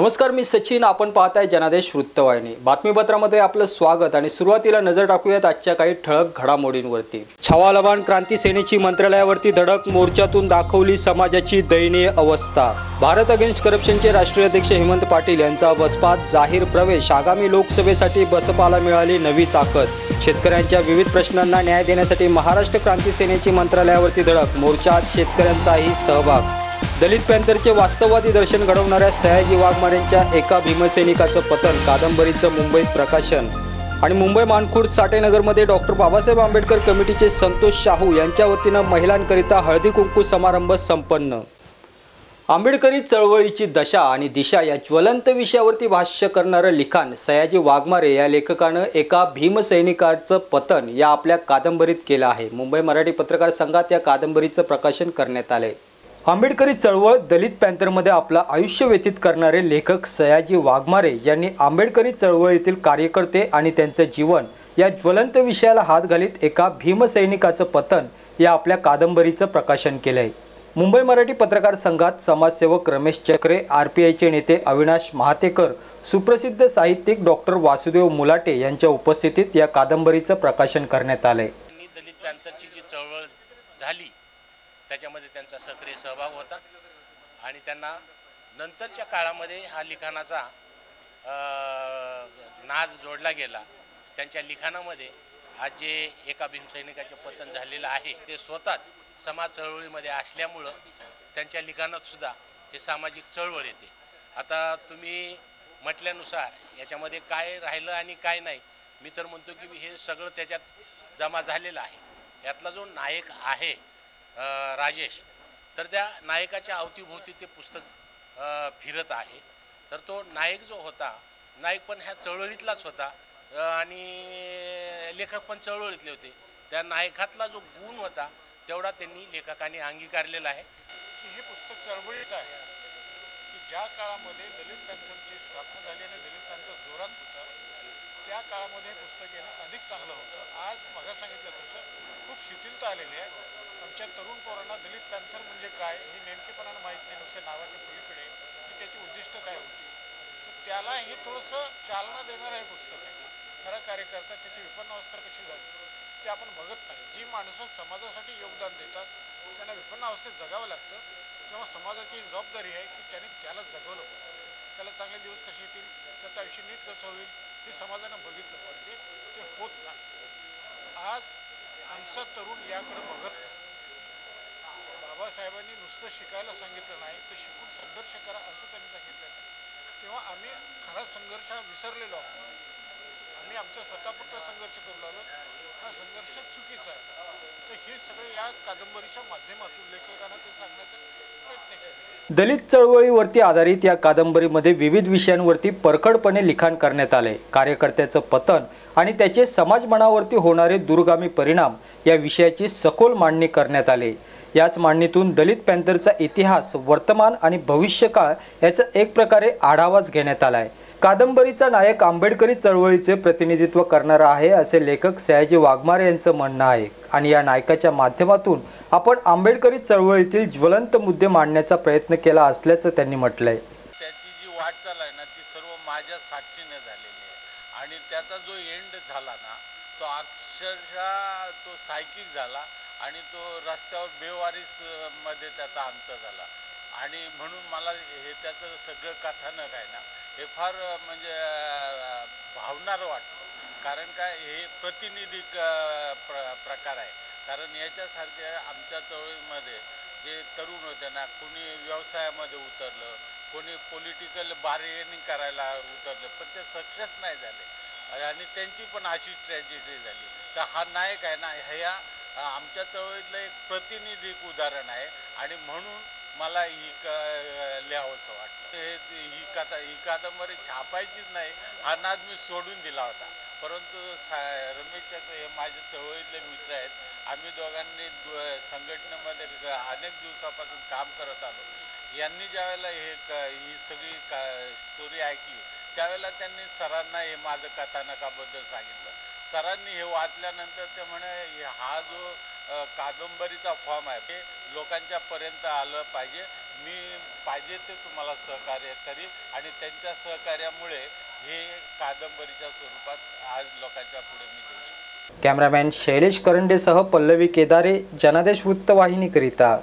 नमस्कार मी सचिन. आपण पाहताय जनादेश वृत्तवाहिनी. बातमीपत्रामध्ये आपलं स्वागत आणि सुरुवातीला नजर टाकूयात आजच्या काही ठळक घडामोडींवरती. छावालवान क्रांती सेनेची मंत्रालयावरती धडक मोर्चातून दाखवली समाजाची दयनीय अवस्था. भारत अगेन्स्ट करप्शनचे राष्ट्रीय अध्यक्ष हेमंत पाटील यांचा बसपात जाहीर प्रवेश. आगामी लोकसभेसाठी बसपाला मिळाली नवी ताकद. शेतकऱ्यांच्या विविध प्रश्नांना न्याय देण्यासाठी महाराष्ट्र क्रांती सेनेची मंत्रालयावरती धडक. मोर्चात शेतकऱ्यांचाही सहभाग. दलित पॅन्थरचे वास्तववादी दर्शन घडवणाऱ्या सयाजी वाघमारेंच्या एका भीमसैनिकाचं पतन कादंबरीचं मुंबईत प्रकाशन. आणि मुंबई मानखुर्द साठेनगरमध्ये डॉक्टर बाबासाहेब आंबेडकर कमिटीचे संतोष शाहू यांच्या वतीनं महिलांकरिता हळदी कुंकू समारंभ संपन्न. आंबेडकरी चळवळीची दशा आणि दिशा या ज्वलंत विषयावरती भाष्य करणारं लिखाण सयाजी वाघमारे या लेखकानं एका भीमसैनिकाचं पतन या आपल्या कादंबरीत केलं आहे. मुंबई मराठी पत्रकार संघात या कादंबरीचं प्रकाशन करण्यात आलं आहे आंबेडकरी चळवळ दलित पॅन्थरमध्ये आपलं आयुष्य व्यतीत करणारे लेखक सयाजी वाघमारे यांनी आंबेडकरी चळवळीतील कार्यकर्ते आणि त्यांचं जीवन या ज्वलंत विषयाला हात घालीत एका भीमसैनिकाचं पतन या आपल्या कादंबरीचं प्रकाशन केलंय. मुंबई मराठी पत्रकार संघात समाजसेवक रमेश चक्रे आर पी आयचे नेते अविनाश महातेकर सुप्रसिद्ध साहित्यिक डॉक्टर वासुदेव मुलाटे यांच्या उपस्थितीत या कादंबरीचं प्रकाशन करण्यात आलंय. त्यांनी दलित पॅंथरची जी चळवळ झाली त्याच्यामध्ये त्यांचा सक्रिय सहभाग होता. आणि त्यांना नंतरच्या काळामध्ये हा लिखाणाचा नाद जोडला गेला. त्यांच्या लिखाणामध्ये आज जे एका भीमसैनिकाचे पतन झालेलं आहे ते स्वतःच समाज चळवळीमध्ये असल्यामुळं त्यांच्या लिखाणात सुद्धा हे सामाजिक चळवळ येते. आता तुम्ही म्हटल्यानुसार याच्यामध्ये काय राहिलं आणि काय नाही मी तर म्हणतो की हे सगळं त्याच्यात जमा झालेलं आहे. यातला जो नायक आहे राजेश तर त्या नायकाच्या अवतीभोवती ते पुस्तक फिरत आहे. तर तो नायक जो होता नायक पण ह्या चळवळीतलाच होता आणि लेखक पण चळवळीतले होते. त्या नायकातला जो गुण होता तेवढा त्यांनी लेखकाने अंगीकारलेला आहे. की हे पुस्तक चळवळीचं आहे. की ज्या काळामध्ये दलित पॅन्थरची स्थापना झाली आणि दलित पॅन्थर जोरात होता त्या काळामध्ये पुस्तक येणं अधिक चांगलं होतं. आज मगा सांगितलं तसं खूप शिथिलता आलेली आहे. आमच्या तरुण पोरांना दलित पॅन्थर म्हणजे काय हे नेमकेपणानं माहीत नाही. नुसते नावाच्या पलीकडे की त्याची उद्दिष्ट काय होती. तर त्याला हे थोडंसं चालना देणारं हे पुस्तक आहे. खरा कार्यकर्ता त्याची विपन्नावस्था कशी झाली ते आपण बघत नाही. जी माणसं समाजासाठी योगदान देतात त्यांना विपन्न अवस्थेत जगावं लागतं. तेव्हा समाजाची जबाबदारी आहे की त्याने त्याला जगवलं त्याला चांगले दिवस कसे येतील त्याचं आयुष्य नीट कसं होईल हे समाजानं बघितलं पाहिजे ते होत नाही. आज आमचा तरुण याकडे बघत नाही. बाबासाहेबांनी नुसतं शिकायला सांगितलं नाही तर शिकून संघर्ष करा असं त्यांनी सांगितलं नाही. तेव्हा आम्ही खरा संघर्ष हा विसरलेलो आहोत. आम्ही आमचा स्वतःपुरता संघर्ष करू लागलो. हा संघर्ष चुकीचा आहे. तर हे सगळं या कादंबरीच्या माध्यमातून लेखकांना ते सांगण्याचा दलित चळवळीवरती आधारित या कादंबरीमध्ये विविध विषयांवरती परखडपणे लिखाण करण्यात आले. कार्यकर्त्याचं पतन आणि त्याचे समाज मनावरती होणारे दूरगामी परिणाम या विषयाची सखोल मांडणी करण्यात आले. याच मांडणीतून दलित पॅंथरचा इतिहास वर्तमान आणि भविष्यकाळ याचा एक प्रकारे आढावाच घेण्यात आला आहे कादंबरीचा नायक आंबेडकरी चळवळीचे प्रतिनिधित्व करणारा आहे असे लेखक सयाजी वाघमारे यांचं म्हणणं आहे. आणि या नायकाच्या माध्यमातून आपण आंबेडकरी चळवळीतील ज्वलंत मुद्दे मांडण्याचा प्रयत्न केला असल्याचं त्यांनी म्हटलंय. त्याची जी वाटचाल आहे ना ती सर्व माझ्या साक्षीने झालेली आहे. आणि त्याचा जो एंड झाला ना तो अक्षरशः तो सायकिक झाला आणि तो रस्त्यावर बेवारीसमध्ये त्याचा अंत झाला. आणि म्हणून मला हे त्याचं सगळं कथानक आहे ना हे फार म्हणजे भावणारं वाटतं. कारण काय हे प्रातिनिधिक प्र प्रकार आहे. कारण याच्यासारख्या आमच्या चळवळीमध्ये जे तरुण होते ना कोणी व्यवसायामध्ये उतरलं कोणी पॉलिटिकल बार्गेनिंग करायला उतरलं पण ते सक्सेस नाही झाले. आणि त्यांची पण अशी ट्रॅजेडी झाली. तर हा नायक आहे ना ह्या आमच्या चळवळीतलं एक प्रतिनिधिक उदाहरण आहे. आणि म्हणून मला ही क लिहावंसं वाटतं हे ही कथा ही कादंबरी छापायचीच नाही. हा नाद मी सोडून दिला होता. परंतु सा रमेश चक्र हे माझे चळवळीतले मित्र आहेत. आम्ही दोघांनी संघटनेमध्ये अनेक दिवसापासून काम करत आलो. यांनी ज्यावेळेला हे क ही सगळी का स्टोरी ऐकली त्यावेळेला त्यांनी सरांना हे माझं कथानकाबद्दल सांगितलं. सरांनी हे वाचल्यानंतर ते म्हणे हा जो कादंबरीचा फॉर्म आहे. ते लोकांच्या पर्यंत आलं पाहिजे. मी पाहिजे ते तुम्हाला सहकार्य करीन आणि त्यांच्या सहकार्यामुळे हे कादंबरीच्या स्वरूपात आज लोकांच्या पुढे मी देऊ शकतो. कॅमेरामॅन शैलेश करंडेसह पल्लवी केदारे जनादेश वृत्तवाहिनीकरिता.